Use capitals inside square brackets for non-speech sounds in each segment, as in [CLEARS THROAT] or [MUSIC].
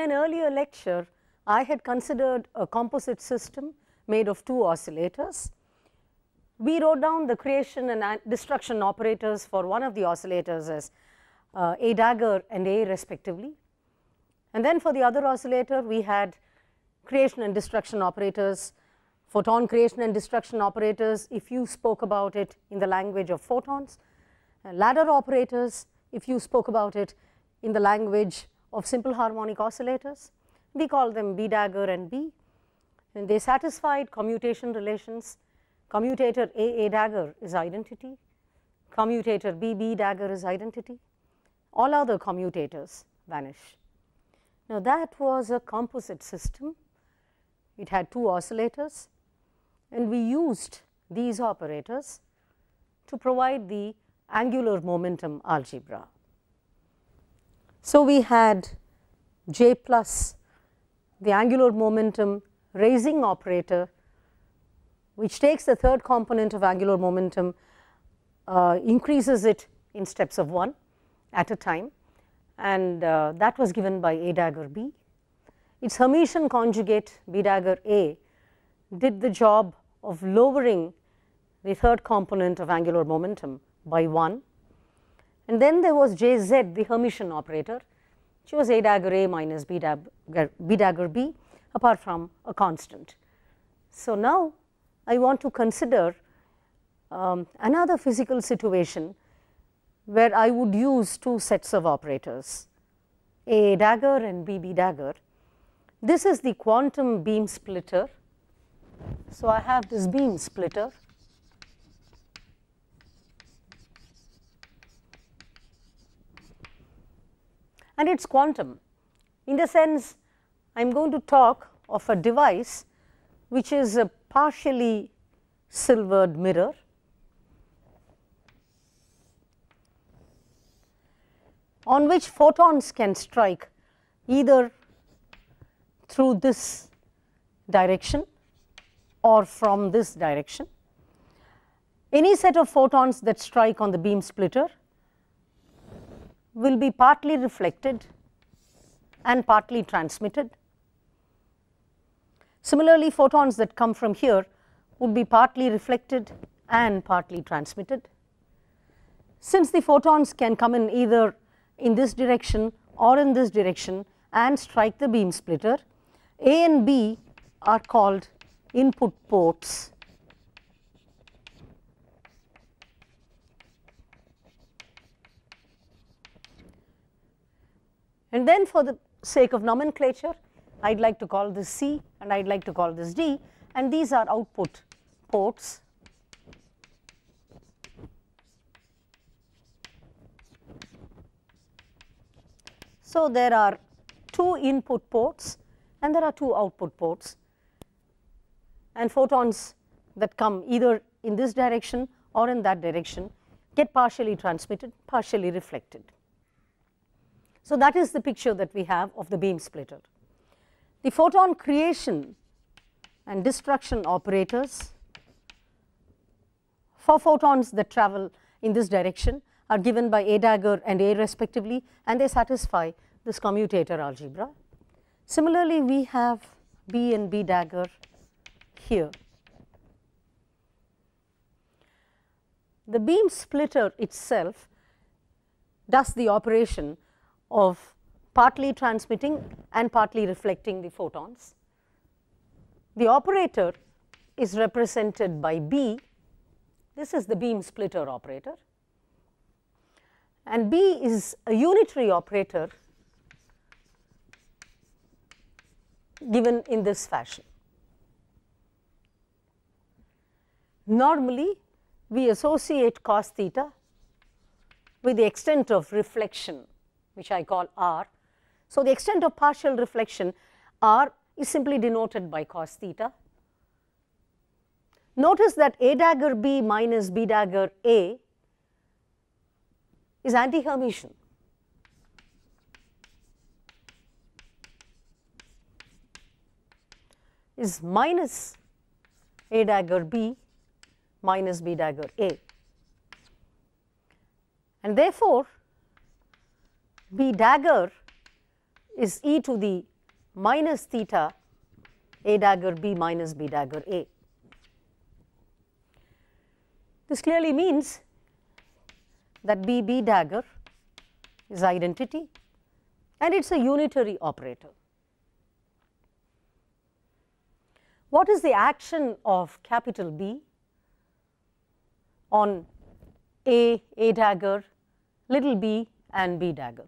an earlier lecture, I had considered a composite system made of two oscillators. We wrote down the creation and destruction operators for one of the oscillators as uh, A dagger and A respectively. And then for the other oscillator, we had creation and destruction operators, photon creation and destruction operators if you spoke about it in the language of photons, ladder operators if you spoke about it in the language of simple harmonic oscillators. We call them B dagger and B and they satisfied commutation relations. Commutator A A dagger is identity, commutator B B dagger is identity, all other commutators vanish. Now, that was a composite system. It had two oscillators and we used these operators to provide the angular momentum algebra. So, we had J plus the angular momentum raising operator which takes the third component of angular momentum uh, increases it in steps of 1 at a time and uh, that was given by A dagger B. Its Hermitian conjugate B dagger A did the job of lowering the third component of angular momentum by 1 and then there was J z the Hermitian operator which was A dagger A minus B dagger, B dagger B apart from a constant. So, now I want to consider um, another physical situation where I would use two sets of operators A dagger and B B dagger. This is the quantum beam splitter. So, I have this beam splitter and it is quantum. In the sense I am going to talk of a device which is a partially silvered mirror on which photons can strike either through this direction or from this direction. Any set of photons that strike on the beam splitter will be partly reflected and partly transmitted. Similarly, photons that come from here would be partly reflected and partly transmitted. Since the photons can come in either in this direction or in this direction and strike the beam splitter, A and B are called input ports. And then for the sake of nomenclature, I would like to call this C and I would like to call this D. And these are output ports. So, there are two input ports and there are two output ports. And photons that come either in this direction or in that direction get partially transmitted, partially reflected. So, that is the picture that we have of the beam splitter. The photon creation and destruction operators for photons that travel in this direction are given by A dagger and A respectively and they satisfy this commutator algebra. Similarly, we have B and B dagger here. The beam splitter itself does the operation of partly transmitting and partly reflecting the photons. The operator is represented by B, this is the beam splitter operator and B is a unitary operator given in this fashion. Normally, we associate cos theta with the extent of reflection which I call r. So, the extent of partial reflection r is simply denoted by cos theta. Notice that A dagger B minus B dagger A is anti-Hermitian. is minus A dagger B minus B dagger A. And therefore, B dagger is e to the minus theta a dagger b minus b dagger a. This clearly means that b b dagger is identity and it is a unitary operator. What is the action of capital B on A, A dagger, little b and B dagger?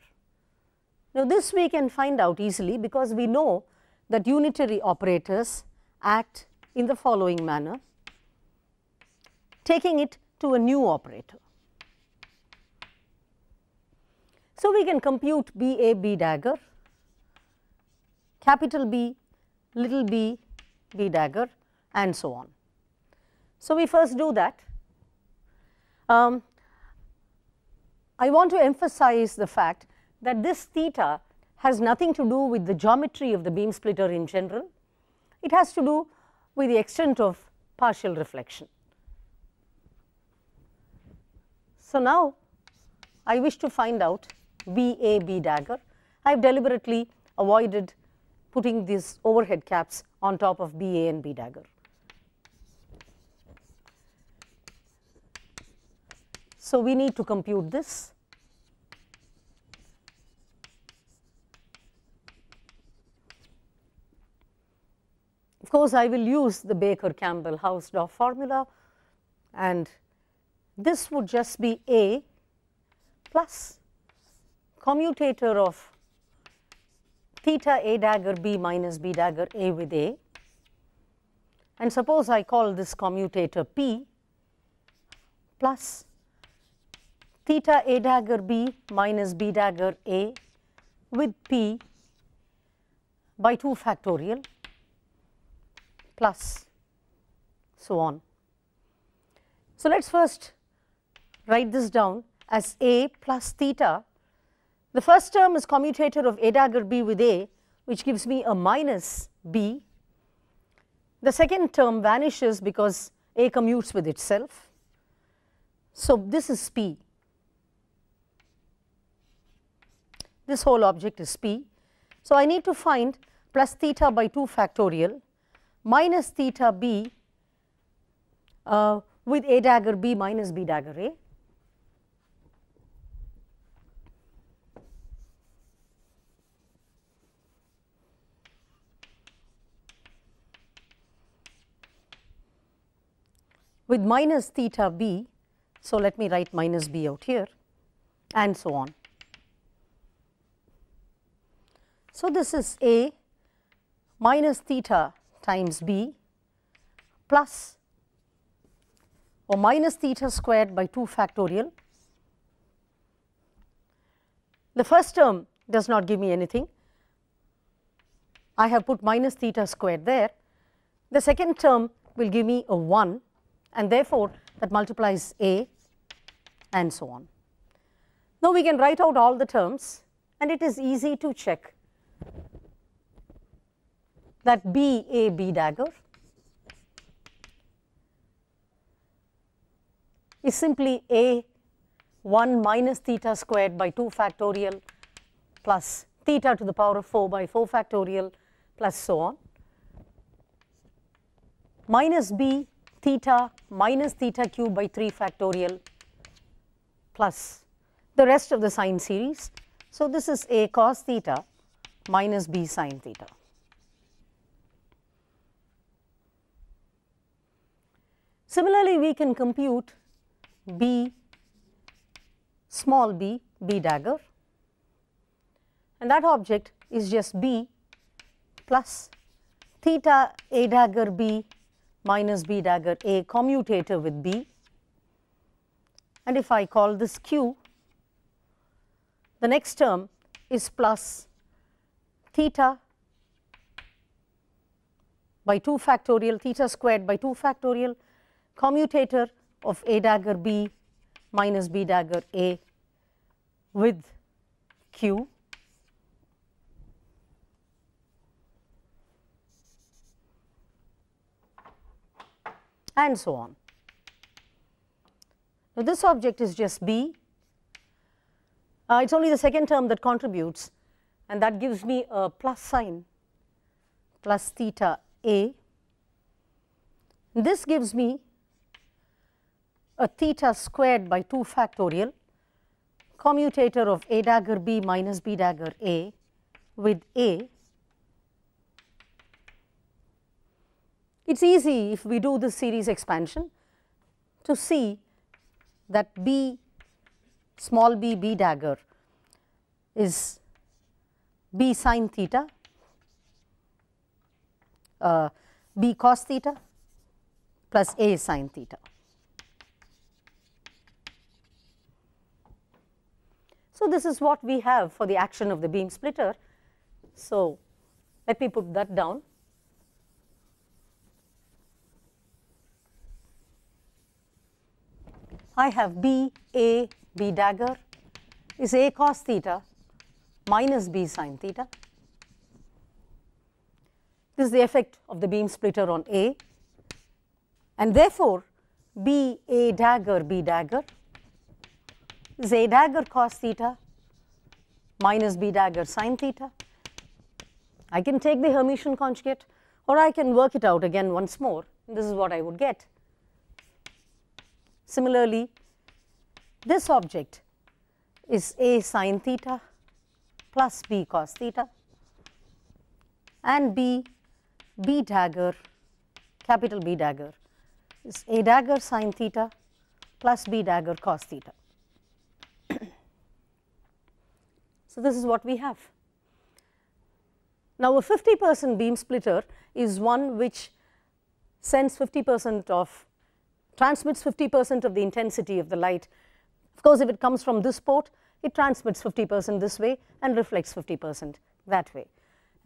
Now, this we can find out easily because we know that unitary operators act in the following manner, taking it to a new operator. So, we can compute B A B dagger, capital B, little b, B dagger and so on. So, we first do that. Um, I want to emphasize the fact that this theta has nothing to do with the geometry of the beam splitter in general. It has to do with the extent of partial reflection. So, now I wish to find out B A B dagger. I have deliberately avoided putting these overhead caps on top of B A and B dagger. So, we need to compute this. Course, I will use the Baker Campbell Hausdorff formula and this would just be A plus commutator of theta A dagger B minus B dagger A with A. And suppose I call this commutator P plus theta A dagger B minus B dagger A with P by 2 factorial plus so on. So, let us first write this down as A plus theta the first term is commutator of A dagger B with A which gives me a minus B. The second term vanishes because A commutes with itself. So, this is P. This whole object is P. So, I need to find plus theta by 2 factorial minus theta B uh, with A dagger B minus B dagger A. with minus theta b. So, let me write minus b out here and so on. So, this is a minus theta times b plus or minus theta squared by 2 factorial. The first term does not give me anything. I have put minus theta squared there. The second term will give me a 1 and therefore, that multiplies A and so on. Now, we can write out all the terms and it is easy to check that B A B dagger is simply A 1 minus theta squared by 2 factorial plus theta to the power of 4 by 4 factorial plus so on minus B theta minus theta cube by 3 factorial plus the rest of the sine series. So, this is a cos theta minus b sine theta. Similarly, we can compute b small b, b dagger. And that object is just b plus theta a dagger b minus b dagger A commutator with B. And if I call this Q, the next term is plus theta by 2 factorial theta squared by 2 factorial commutator of A dagger B minus B dagger A with Q and so on. Now, this object is just B, uh, it is only the second term that contributes and that gives me a plus sign plus theta A. This gives me a theta squared by 2 factorial commutator of A dagger B minus B dagger A with A. It is easy if we do this series expansion to see that B small b b dagger is b sine theta, uh, b cos theta plus a sine theta. So, this is what we have for the action of the beam splitter. So, let me put that down. I have B A B dagger is A cos theta minus B sin theta. This is the effect of the beam splitter on A and therefore, B A dagger B dagger A dagger cos theta minus B dagger sin theta. I can take the Hermitian conjugate or I can work it out again once more this is what I would get. Similarly, this object is A sin theta plus B cos theta and B, B dagger, capital B dagger is A dagger sin theta plus B dagger cos theta. So, this is what we have. Now, a 50 percent beam splitter is one which sends 50 percent of transmits 50 percent of the intensity of the light. Of course, if it comes from this port, it transmits 50 percent this way and reflects 50 percent that way.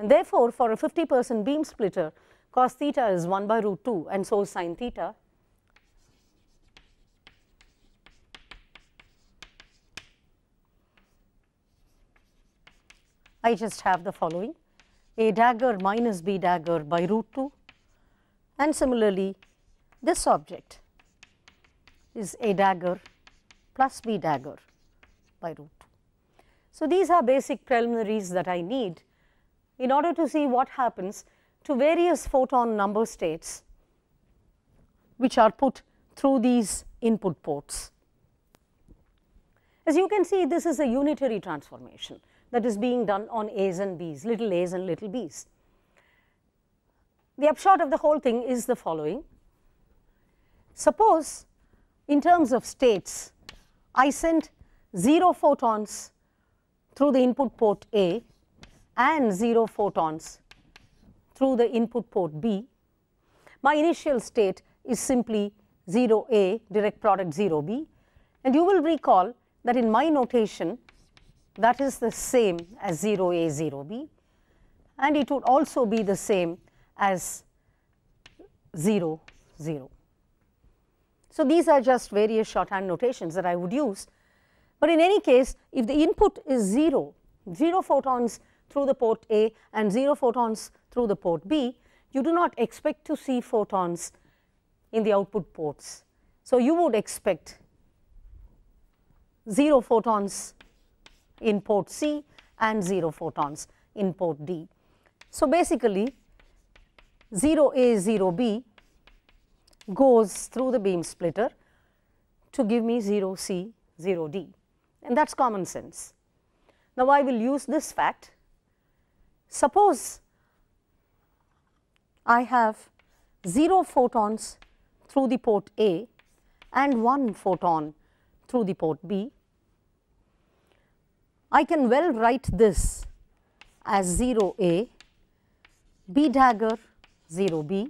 And therefore, for a 50 percent beam splitter, cos theta is 1 by root 2 and so is sin theta. I just have the following a dagger minus b dagger by root 2 and similarly this object is a dagger plus b dagger by root 2. So, these are basic preliminaries that I need in order to see what happens to various photon number states which are put through these input ports. As you can see this is a unitary transformation that is being done on a's and b's, little a's and little b's. The upshot of the whole thing is the following. Suppose in terms of states, I sent 0 photons through the input port A and 0 photons through the input port B. My initial state is simply 0 A direct product 0 B and you will recall that in my notation that is the same as 0 A 0 B and it would also be the same as 0 0. So, these are just various shorthand notations that I would use. But in any case, if the input is 0, 0 photons through the port A and 0 photons through the port B, you do not expect to see photons in the output ports. So, you would expect 0 photons in port C and 0 photons in port D. So, basically 0 A 0 B goes through the beam splitter to give me 0 C 0 D and that is common sense. Now, I will use this fact. Suppose I have 0 photons through the port A and 1 photon through the port B. I can well write this as 0 A, B dagger 0 B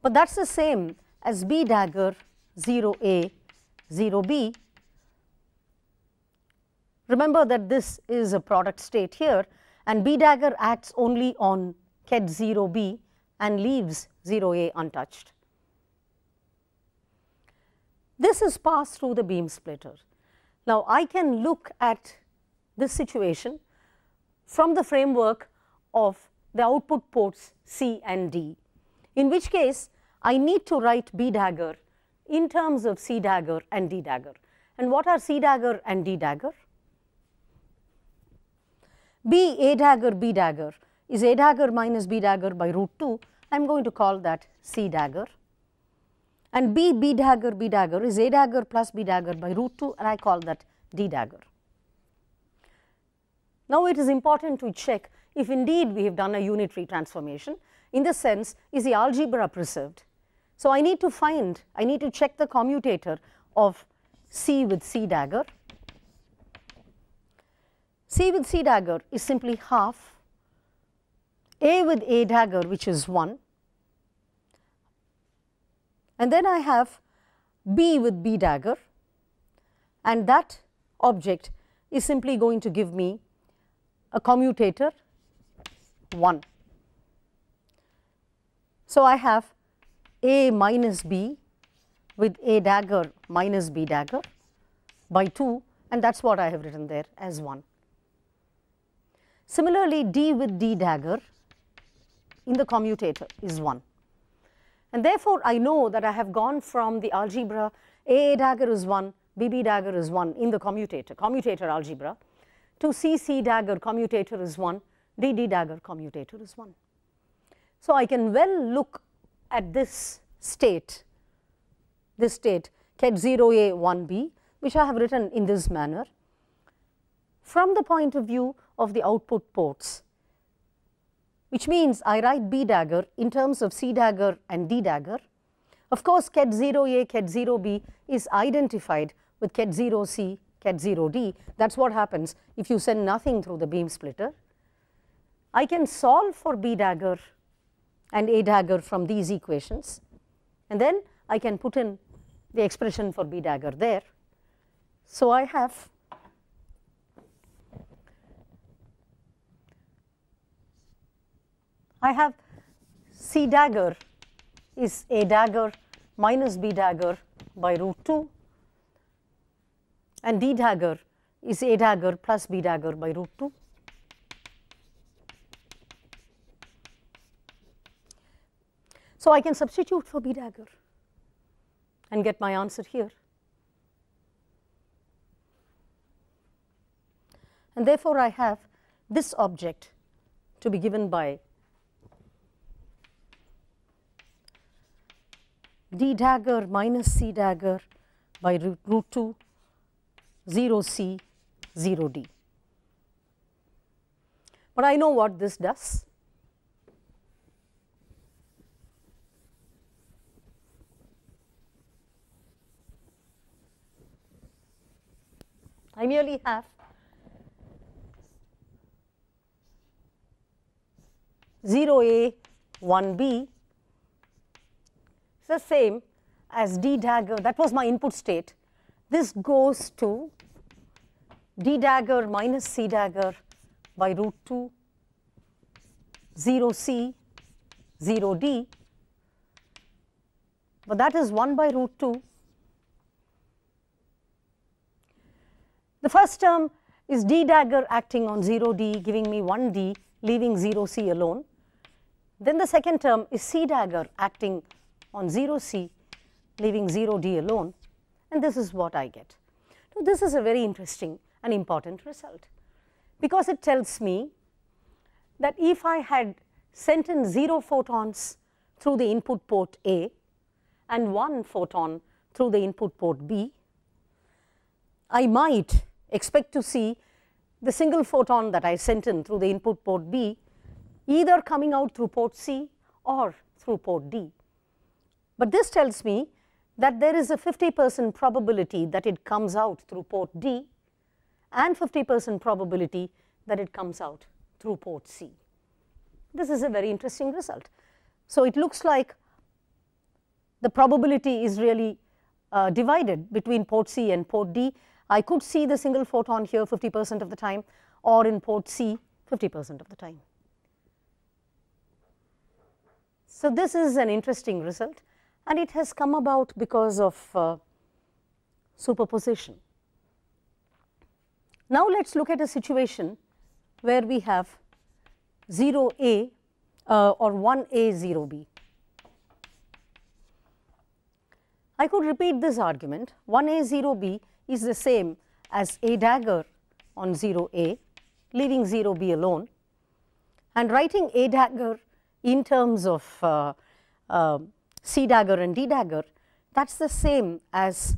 but that is the same as B dagger 0 A 0 B. Remember that this is a product state here and B dagger acts only on ket 0 B and leaves 0 A untouched. This is passed through the beam splitter. Now, I can look at this situation from the framework of the output ports C and D in which case I need to write B dagger in terms of C dagger and D dagger. And what are C dagger and D dagger? B A dagger B dagger is A dagger minus B dagger by root 2, I am going to call that C dagger and B B dagger B dagger is A dagger plus B dagger by root 2 and I call that D dagger. Now, it is important to check if indeed we have done a unitary transformation in the sense is the algebra preserved. So, I need to find I need to check the commutator of C with C dagger. C with C dagger is simply half A with A dagger which is 1 and then I have B with B dagger and that object is simply going to give me a commutator 1. So, I have A minus B with A dagger minus B dagger by 2 and that is what I have written there as 1. Similarly, D with D dagger in the commutator is 1 and therefore, I know that I have gone from the algebra A, dagger is 1, B, B dagger is 1 in the commutator, commutator algebra to C, C dagger commutator is 1, D, D dagger commutator is 1. So, I can well look at this state, this state ket 0 A 1 B which I have written in this manner from the point of view of the output ports which means I write B dagger in terms of C dagger and D dagger. Of course, ket 0 A, ket 0 B is identified with ket 0 C, ket 0 D. That is what happens if you send nothing through the beam splitter. I can solve for B dagger and A dagger from these equations and then I can put in the expression for B dagger there. So, I have I have C dagger is A dagger minus B dagger by root 2 and D dagger is A dagger plus B dagger by root 2. So, I can substitute for B dagger and get my answer here. And therefore, I have this object to be given by d dagger minus c dagger by root, root 2 0 c 0 d. But I know what this does. I merely have zero A one B the same as d dagger that was my input state. This goes to d dagger minus c dagger by root 2 0 c 0 d but that is 1 by root 2. The first term is d dagger acting on 0 d giving me 1 d leaving 0 c alone. Then the second term is c dagger acting on 0 C leaving 0 D alone and this is what I get. Now, this is a very interesting and important result because it tells me that if I had sent in 0 photons through the input port A and 1 photon through the input port B, I might expect to see the single photon that I sent in through the input port B either coming out through port C or through port D. But this tells me that there is a 50 percent probability that it comes out through port D and 50 percent probability that it comes out through port C. This is a very interesting result. So, it looks like the probability is really uh, divided between port C and port D. I could see the single photon here 50 percent of the time or in port C 50 percent of the time. So, this is an interesting result and it has come about because of uh, superposition. Now, let us look at a situation where we have 0 a uh, or 1 a 0 b. I could repeat this argument 1 a 0 b is the same as a dagger on 0 a leaving 0b alone and writing A dagger in terms of uh, uh, C dagger and D dagger, that is the same as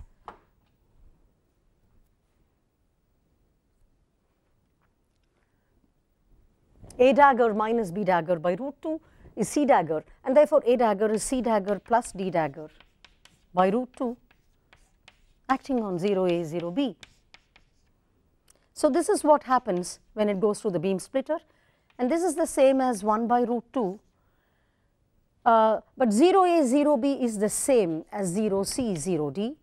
A dagger minus B dagger by root 2 is C dagger and therefore A dagger is C dagger plus D dagger by root 2 acting on 0A 0B. So, this is what happens when it goes through the beam splitter and this is the same as 1 by root 2, uh, but 0A 0B is the same as 0C 0D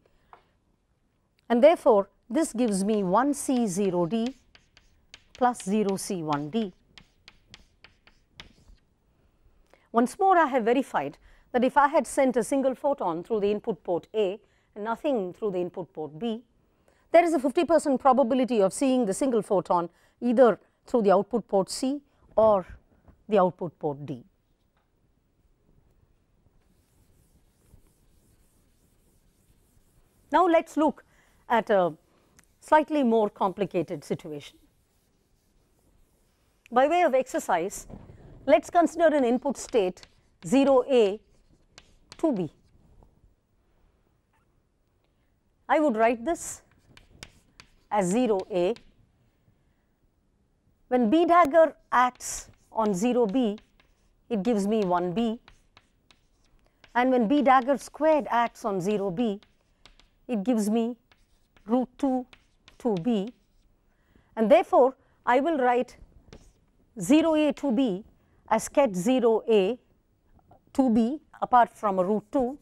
and therefore, this gives me 1C 0D plus 0C 1D. Once more I have verified that if I had sent a single photon through the input port A and nothing through the input port B, there is a 50 percent probability of seeing the single photon either through the output port C or the output port D. Now, let us look at a slightly more complicated situation. By way of exercise, let us consider an input state 0a 2b. I would write this as 0a. When b dagger acts on 0b, it gives me 1b and when b dagger squared acts on 0b, it gives me root 2 to b and therefore, I will write 0a 2b as ket 0 a 2 b apart from a root 2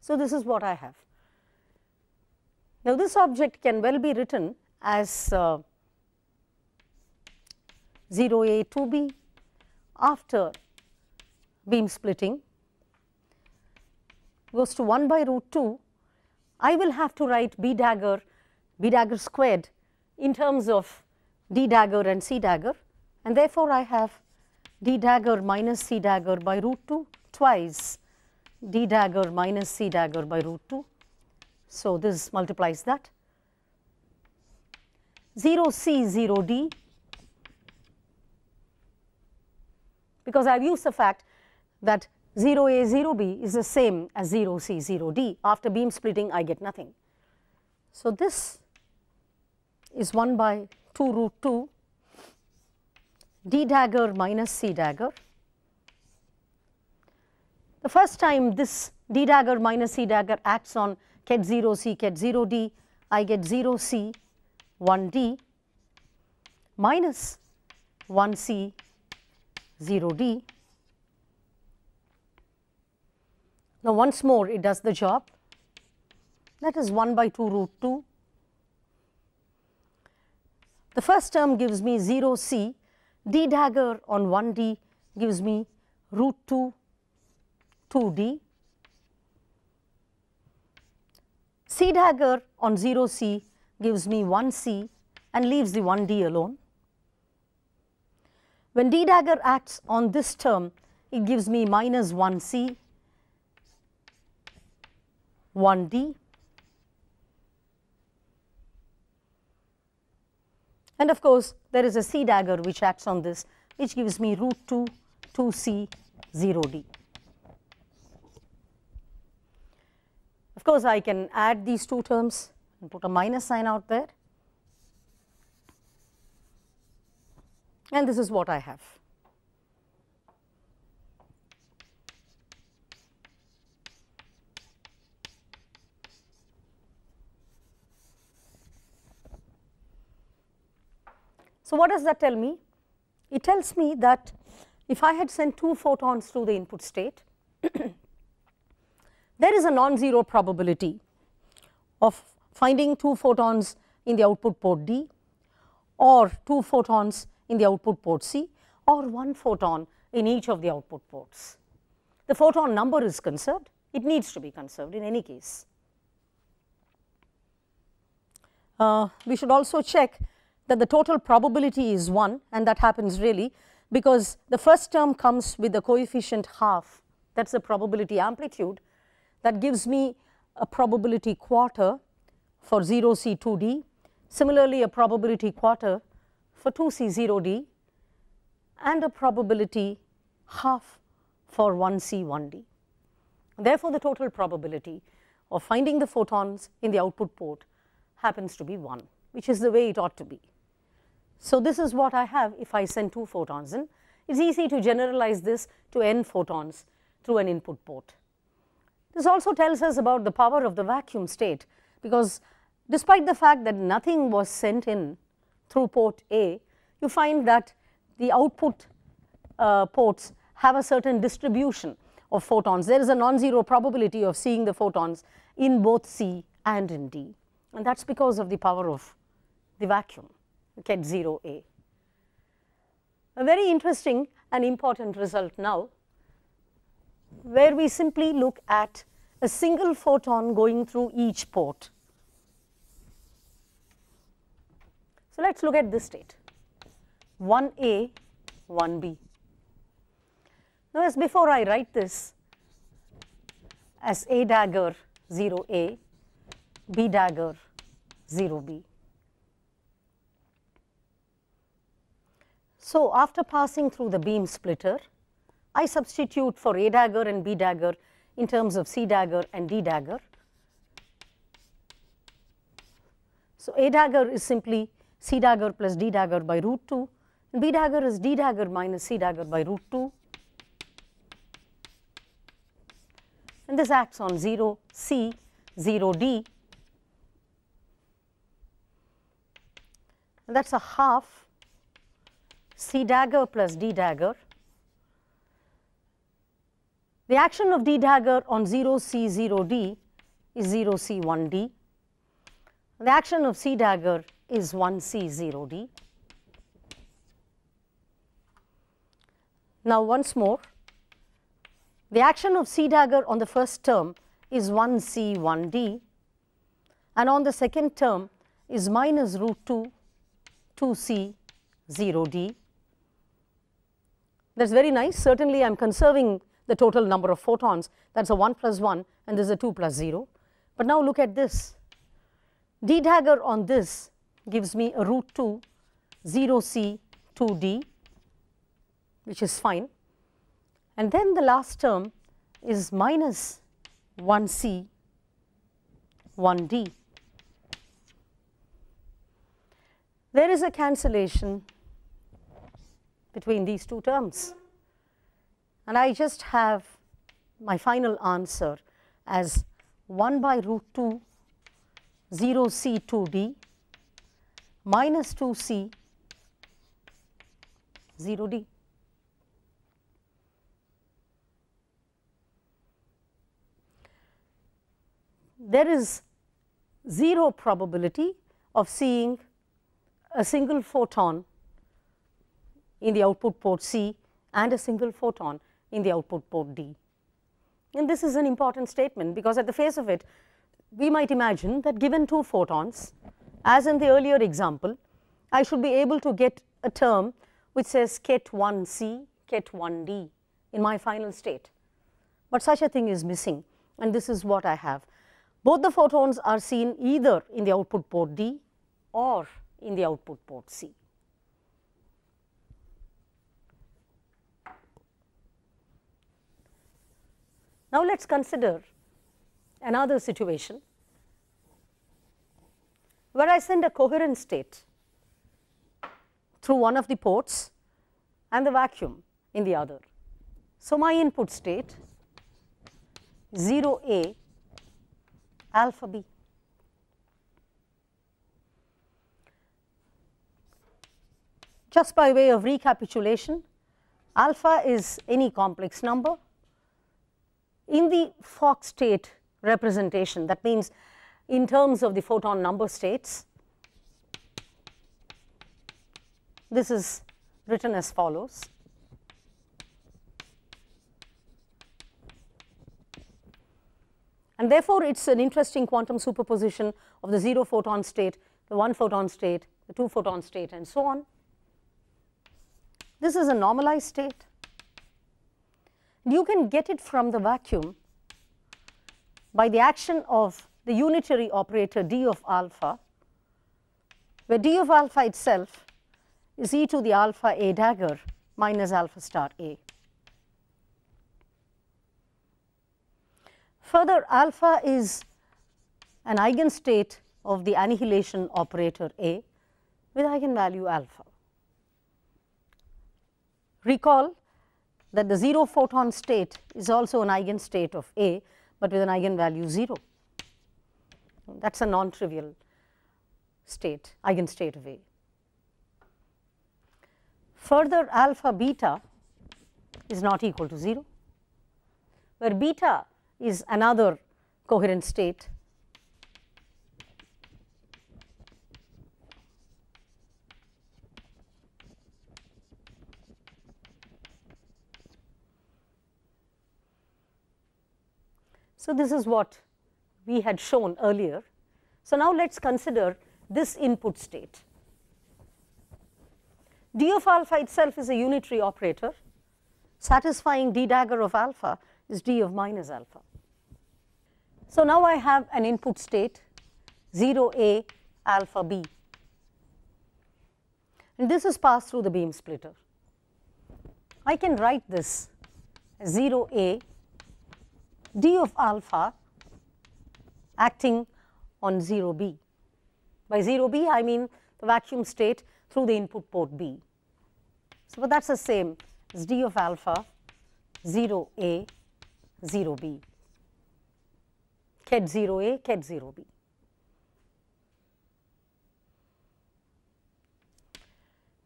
So, this is what I have. Now, this object can well be written as uh, 0 a 2 b after beam splitting goes to 1 by root 2 I will have to write B dagger, B dagger squared in terms of D dagger and C dagger and therefore, I have D dagger minus C dagger by root 2 twice D dagger minus C dagger by root 2. So, this multiplies that 0 C 0 D because I have used the fact that 0a 0b is the same as 0c 0d. After beam splitting I get nothing. So, this is 1 by 2 root 2 d dagger minus c dagger. The first time this d dagger minus c dagger acts on ket 0 c ket 0 d I get 0 c 1 d minus 1 c 0 d Now, once more it does the job that is 1 by 2 root 2. The first term gives me 0 c, d dagger on 1 d gives me root 2 2 d. C dagger on 0 c gives me 1 c and leaves the 1 d alone. When d dagger acts on this term, it gives me minus 1 c 1 D and of course, there is a C dagger which acts on this which gives me root 2 2 C 0 D. Of course, I can add these two terms and put a minus sign out there and this is what I have. So, what does that tell me? It tells me that if I had sent two photons to the input state, [COUGHS] there is a non-zero probability of finding two photons in the output port D or two photons in the output port C or one photon in each of the output ports. The photon number is conserved, it needs to be conserved in any case. Uh, we should also check that the total probability is 1 and that happens really because the first term comes with the coefficient half that is the probability amplitude. that gives me a probability quarter for 0C 2D, similarly a probability quarter for 2C 0D and a probability half for 1C 1D. Therefore, the total probability of finding the photons in the output port happens to be 1, which is the way it ought to be. So, this is what I have if I send 2 photons in. It is easy to generalize this to n photons through an input port. This also tells us about the power of the vacuum state, because despite the fact that nothing was sent in through port A, you find that the output uh, ports have a certain distribution of photons. There is a non-zero probability of seeing the photons in both C and in D and that is because of the power of the vacuum ket 0 A. A very interesting and important result now where we simply look at a single photon going through each port. So, let us look at this state 1 A 1 B. Now, as before I write this as A dagger 0 A, B dagger 0 B. So, after passing through the beam splitter, I substitute for A dagger and B dagger in terms of C dagger and D dagger. So, A dagger is simply C dagger plus D dagger by root 2 and B dagger is D dagger minus C dagger by root 2 and this acts on 0 C 0 D and that is a half C dagger plus D dagger. The action of D dagger on 0 C 0 D is 0 C 1 D. The action of C dagger is 1 C 0 D. Now, once more the action of C dagger on the first term is 1 C 1 D and on the second term is minus root 2 2 C 0 D. That is very nice certainly I am conserving the total number of photons that is a 1 plus 1 and this is a 2 plus 0. But now look at this D dagger on this gives me a root 2 0 C 2 D which is fine and then the last term is minus 1 C 1 D. There is a cancellation between these two terms and I just have my final answer as 1 by root 2 0 C 2 D minus 2 C 0 D. there is 0 probability of seeing a single photon in the output port C and a single photon in the output port D. And this is an important statement because at the face of it we might imagine that given two photons as in the earlier example I should be able to get a term which says ket 1 C, ket 1 D in my final state, but such a thing is missing and this is what I have. Both the photons are seen either in the output port D or in the output port C. Now, let us consider another situation where I send a coherent state through one of the ports and the vacuum in the other. So, my input state 0 A alpha b. Just by way of recapitulation, alpha is any complex number. In the Fock state representation, that means in terms of the photon number states, this is written as follows. And therefore, it is an interesting quantum superposition of the 0 photon state, the 1 photon state, the 2 photon state and so on. This is a normalized state. You can get it from the vacuum by the action of the unitary operator d of alpha, where d of alpha itself is e to the alpha a dagger minus alpha star a. Further alpha is an eigenstate of the annihilation operator A with eigenvalue alpha. Recall that the 0 photon state is also an eigenstate of A, but with an eigenvalue 0. That is a non-trivial state, eigenstate A. Further alpha beta is not equal to 0, where beta is another coherent state So, this is what we had shown earlier. So, now let us consider this input state. d of alpha itself is a unitary operator satisfying d dagger of alpha is d of minus alpha. So, now I have an input state 0 a alpha b and this is passed through the beam splitter. I can write this 0 a d of alpha acting on 0 b. By 0 b I mean the vacuum state through the input port B. So, but that is the same as d of alpha 0 a 0 b ket 0 a ket 0 b.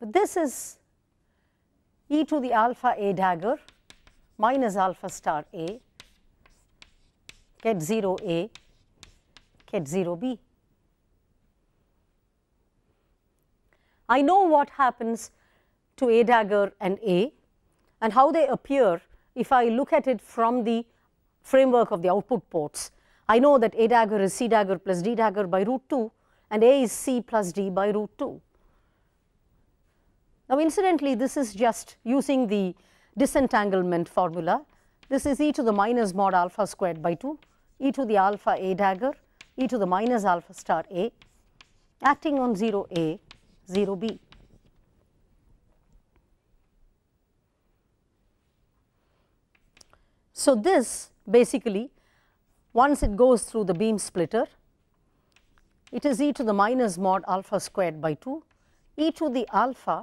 But this is e to the alpha a dagger minus alpha star a ket 0 a ket 0 b. I know what happens to a dagger and a and how they appear if I look at it from the framework of the output ports. I know that a dagger is c dagger plus d dagger by root 2 and a is c plus d by root 2. Now, incidentally this is just using the disentanglement formula. This is e to the minus mod alpha squared by 2 e to the alpha a dagger e to the minus alpha star a acting on 0 a 0 b. So, this basically once it goes through the beam splitter it is e to the minus mod alpha squared by 2 e to the alpha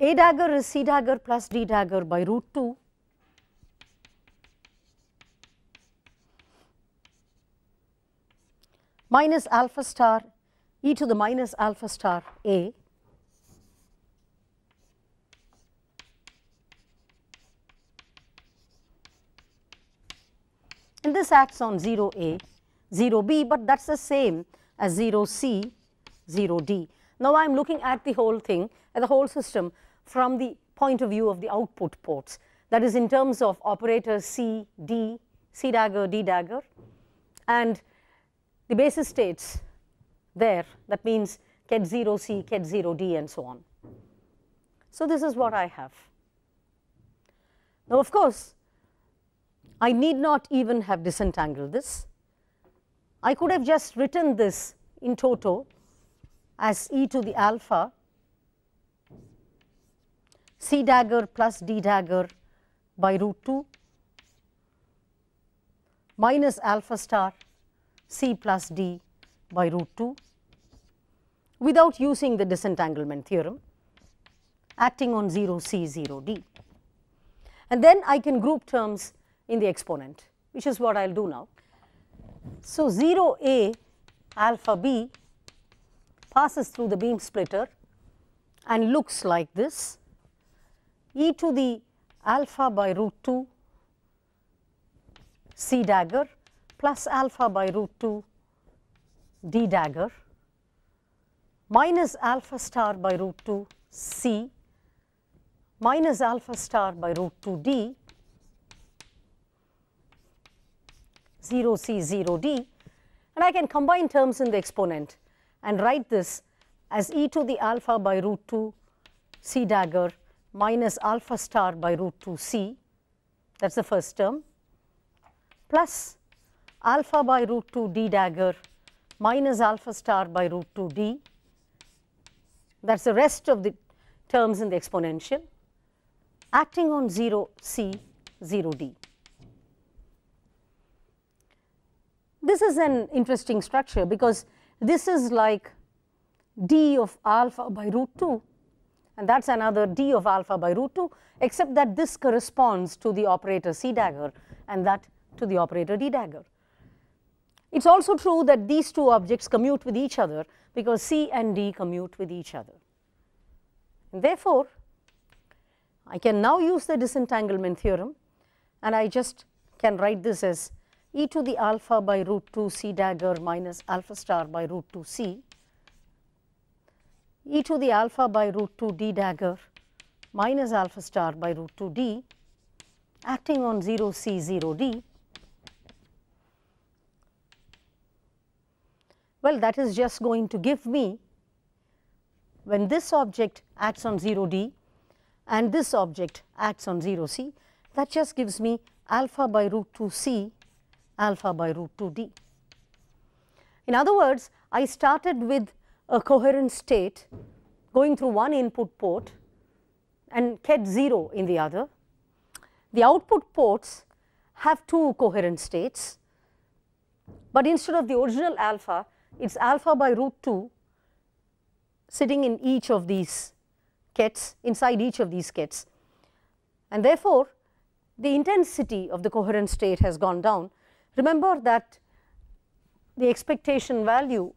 a dagger is c dagger plus d dagger by root 2 minus alpha star e to the minus alpha star a and this acts on 0 a 0 b, but that is the same as 0 c 0 d. Now, I am looking at the whole thing at the whole system from the point of view of the output ports that is in terms of operators c, d, c dagger, d dagger and the basis states there that means ket 0 c, ket 0 d and so on. So, this is what I have. Now, of course, I need not even have disentangled this. I could have just written this in toto as e to the alpha c dagger plus d dagger by root 2 minus alpha star c plus d by root 2 without using the disentanglement theorem acting on 0 c 0 d. And then I can group terms in the exponent which is what I will do now. So, 0 a alpha b passes through the beam splitter and looks like this e to the alpha by root 2 c dagger plus alpha by root 2 d dagger minus alpha star by root 2 c minus alpha star by root 2 d 0 c 0 d. And I can combine terms in the exponent and write this as e to the alpha by root 2 c dagger minus alpha star by root 2 c. That is the first term. Plus alpha by root 2 d dagger minus alpha star by root 2 d. That is the rest of the terms in the exponential acting on 0 c 0 d. This is an interesting structure because this is like d of alpha by root 2 and that is another d of alpha by root 2 except that this corresponds to the operator c dagger and that to the operator d dagger. It is also true that these two objects commute with each other because c and d commute with each other. And therefore, I can now use the disentanglement theorem and I just can write this as e to the alpha by root 2 c dagger minus alpha star by root 2 c e to the alpha by root 2 d dagger minus alpha star by root 2 d acting on 0 c 0 d. Well, that is just going to give me when this object acts on 0 d and this object acts on 0 c that just gives me alpha by root 2 c alpha by root 2 d. In other words, I started with a coherent state going through one input port and ket 0 in the other. The output ports have two coherent states, but instead of the original alpha, it is alpha by root 2 sitting in each of these kets, inside each of these kets. And therefore, the intensity of the coherent state has gone down. Remember that the expectation value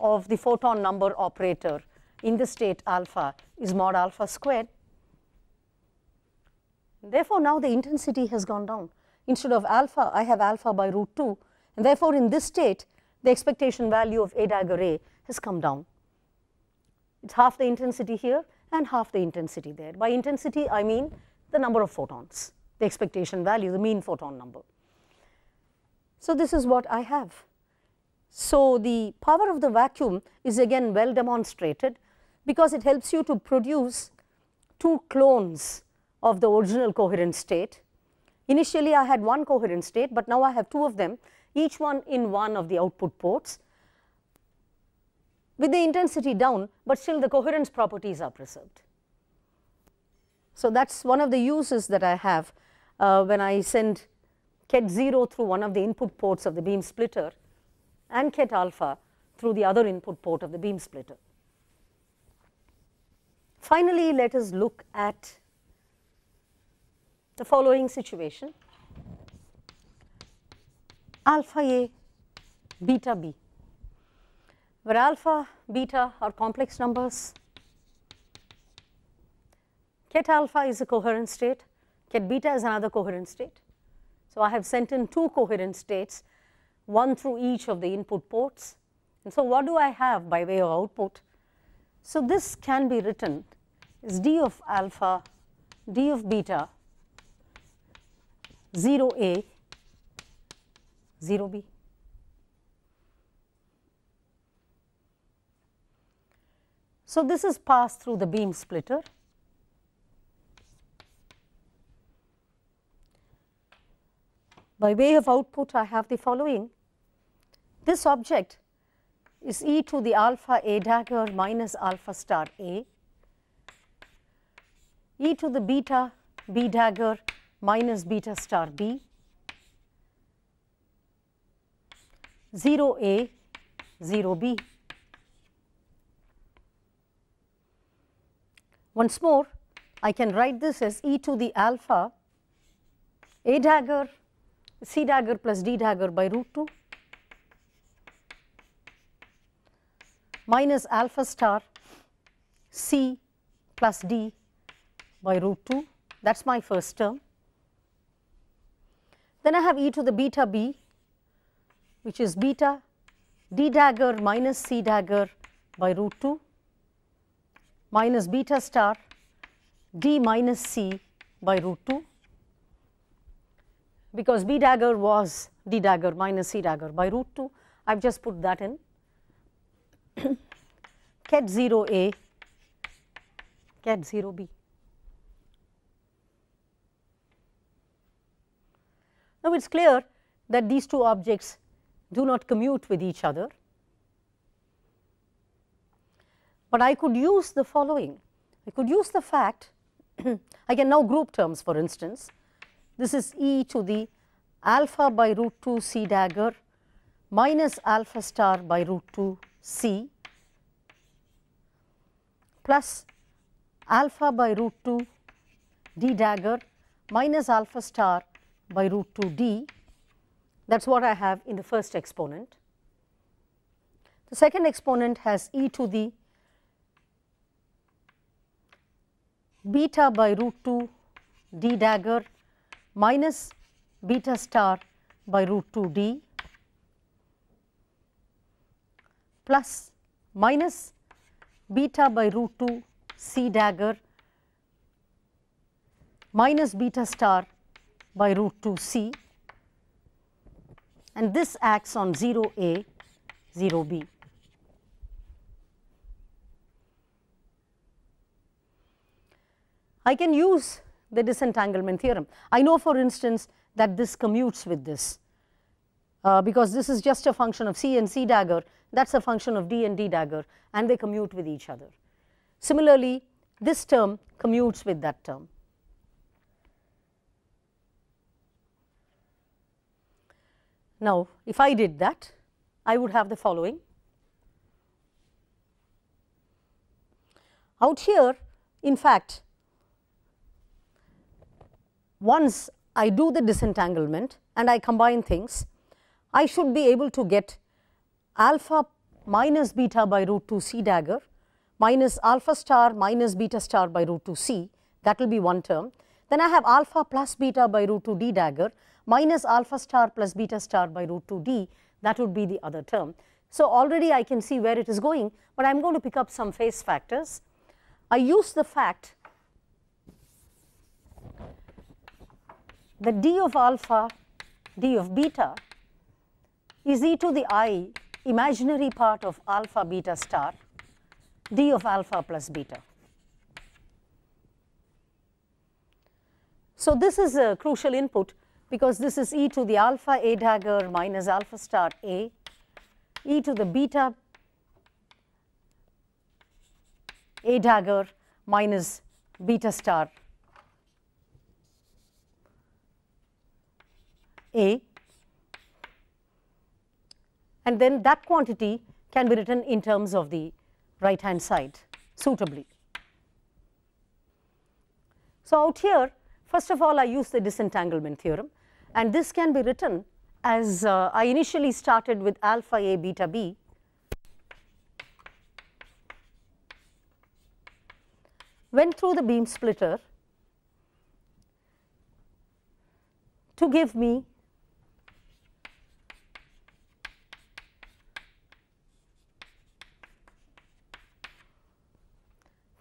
of the photon number operator in the state alpha is mod alpha squared. Therefore, now the intensity has gone down. Instead of alpha, I have alpha by root 2 and therefore, in this state the expectation value of A dagger A has come down. It is half the intensity here and half the intensity there. By intensity, I mean the number of photons, the expectation value, the mean photon number. So, this is what I have. So, the power of the vacuum is again well demonstrated because it helps you to produce two clones of the original coherent state. Initially, I had one coherent state, but now I have two of them, each one in one of the output ports with the intensity down, but still the coherence properties are preserved. So, that is one of the uses that I have uh, when I send ket 0 through one of the input ports of the beam splitter and ket alpha through the other input port of the beam splitter. Finally, let us look at the following situation alpha A, beta B, where alpha, beta are complex numbers. Ket alpha is a coherent state, ket beta is another coherent state. So, I have sent in two coherent states, one through each of the input ports. And so, what do I have by way of output? So, this can be written as d of alpha, d of beta 0 A, 0 B. So, this is passed through the beam splitter. By way of output, I have the following. This object is e to the alpha a dagger minus alpha star a, e to the beta b dagger minus beta star b, 0 a, 0 b. Once more, I can write this as e to the alpha a dagger C dagger plus D dagger by root 2 minus alpha star C plus D by root 2 that is my first term. Then I have e to the beta b which is beta d dagger minus c dagger by root 2 minus beta star d minus c by root 2 because b dagger was d dagger minus c dagger by root 2 I have just put that in [COUGHS] ket 0 a ket 0 b. Now, it is clear that these two objects do not commute with each other. But I could use the following. I could use the fact, [CLEARS THROAT] I can now group terms for instance. This is e to the alpha by root 2 c dagger minus alpha star by root 2 c plus alpha by root 2 d dagger minus alpha star by root 2 d. That is what I have in the first exponent. The second exponent has e to the beta by root 2 d dagger minus beta star by root 2 d plus minus beta by root 2 c dagger minus beta star by root 2 c and this acts on 0 a 0 b. I can use the disentanglement theorem. I know for instance that this commutes with this uh, because this is just a function of C and C dagger that is a function of D and D dagger and they commute with each other. Similarly, this term commutes with that term. Now, if I did that, I would have the following. Out here, in fact, once I do the disentanglement and I combine things, I should be able to get alpha minus beta by root 2 c dagger minus alpha star minus beta star by root 2 c that will be one term. Then I have alpha plus beta by root 2 d dagger minus alpha star plus beta star by root 2 d that would be the other term. So, already I can see where it is going, but I am going to pick up some phase factors. I use the fact the d of alpha, d of beta is e to the i imaginary part of alpha beta star d of alpha plus beta. So, this is a crucial input because this is e to the alpha a dagger minus alpha star a, e to the beta a dagger minus beta star A. And then that quantity can be written in terms of the right hand side suitably. So, out here first of all I use the disentanglement theorem and this can be written as uh, I initially started with alpha a beta b. Went through the beam splitter to give me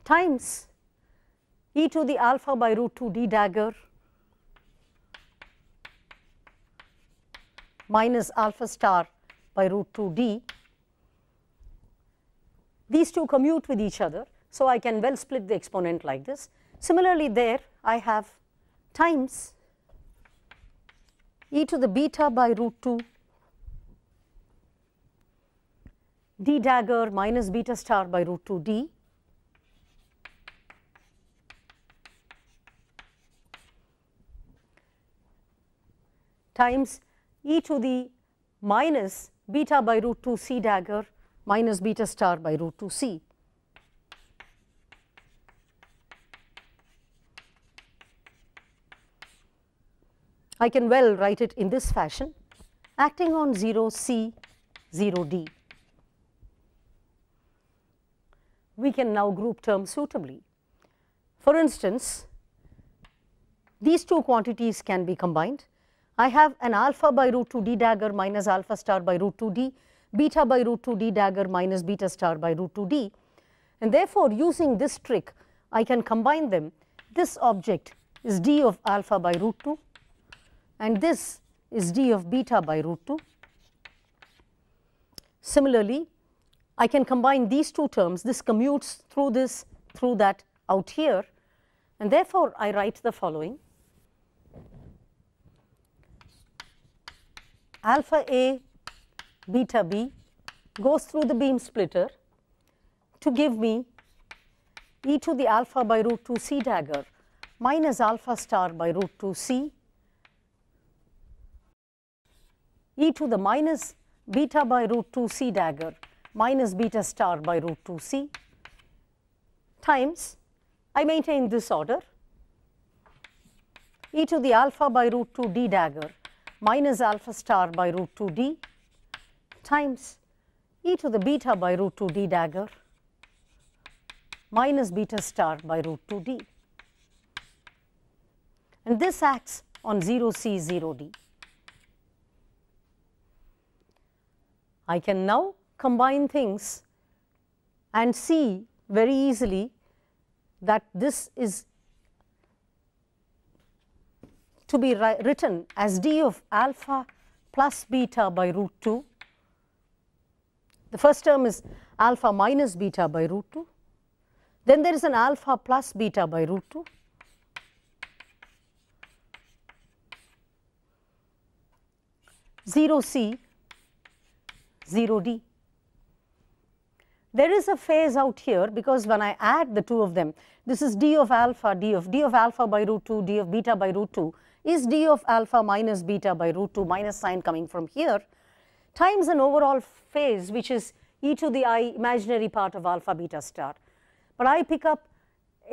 times e to the alpha by root 2 d dagger minus alpha star by root 2 d. These two commute with each other. So, I can well split the exponent like this. Similarly, there I have times e to the beta by root 2 d dagger minus beta star by root 2 d times e to the minus beta by root 2 c dagger minus beta star by root 2 c. I can well write it in this fashion acting on 0 c 0 d. We can now group terms suitably. For instance, these two quantities can be combined I have an alpha by root 2 d dagger minus alpha star by root 2 d, beta by root 2 d dagger minus beta star by root 2 d. And therefore, using this trick, I can combine them. This object is d of alpha by root 2 and this is d of beta by root 2. Similarly, I can combine these two terms, this commutes through this, through that out here and therefore, I write the following alpha A beta B goes through the beam splitter to give me e to the alpha by root 2 c dagger minus alpha star by root 2 c. E to the minus beta by root 2 c dagger minus beta star by root 2 c. Times I maintain this order. E to the alpha by root 2 d dagger minus alpha star by root 2 d times e to the beta by root 2 d dagger minus beta star by root 2 d. And this acts on 0 c 0 d. I can now combine things and see very easily that this is to be written as d of alpha plus beta by root 2. The first term is alpha minus beta by root 2. Then there is an alpha plus beta by root 2. Zero C, zero D. There is a phase out here because when I add the two of them, this is d of alpha, d of d of alpha by root 2, d of beta by root 2 is d of alpha minus beta by root 2 minus sign coming from here times an overall phase which is e to the i imaginary part of alpha beta star. But I pick up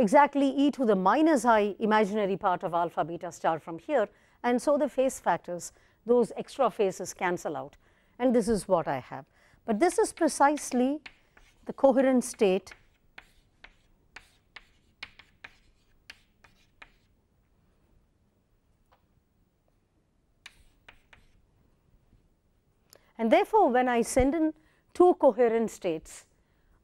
exactly e to the minus i imaginary part of alpha beta star from here and so the phase factors those extra phases cancel out and this is what I have. But this is precisely the coherent state And therefore, when I send in two coherent states,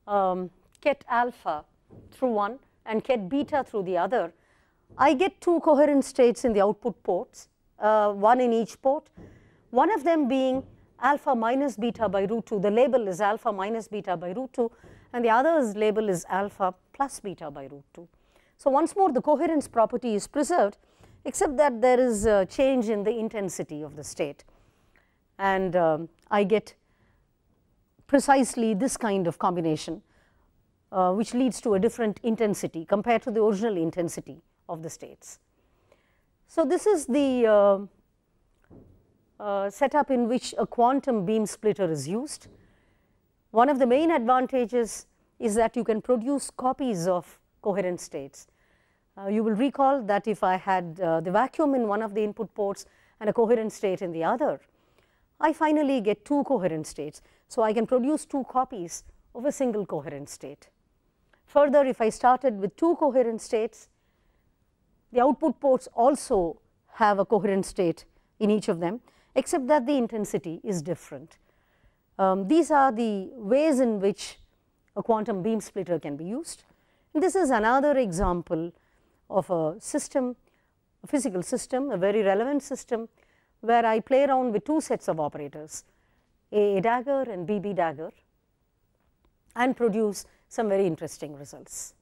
um, ket alpha through one and ket beta through the other, I get two coherent states in the output ports, uh, one in each port, one of them being alpha minus beta by root 2, the label is alpha minus beta by root 2 and the other's label is alpha plus beta by root 2. So, once more the coherence property is preserved except that there is a change in the intensity of the state and um, I get precisely this kind of combination uh, which leads to a different intensity compared to the original intensity of the states. So, this is the uh, uh, setup in which a quantum beam splitter is used. One of the main advantages is that you can produce copies of coherent states. Uh, you will recall that if I had uh, the vacuum in one of the input ports and a coherent state in the other, I finally get two coherent states. So, I can produce two copies of a single coherent state. Further, if I started with two coherent states, the output ports also have a coherent state in each of them, except that the intensity is different. Um, these are the ways in which a quantum beam splitter can be used. And this is another example of a system, a physical system, a very relevant system where I play around with two sets of operators A dagger and BB dagger and produce some very interesting results.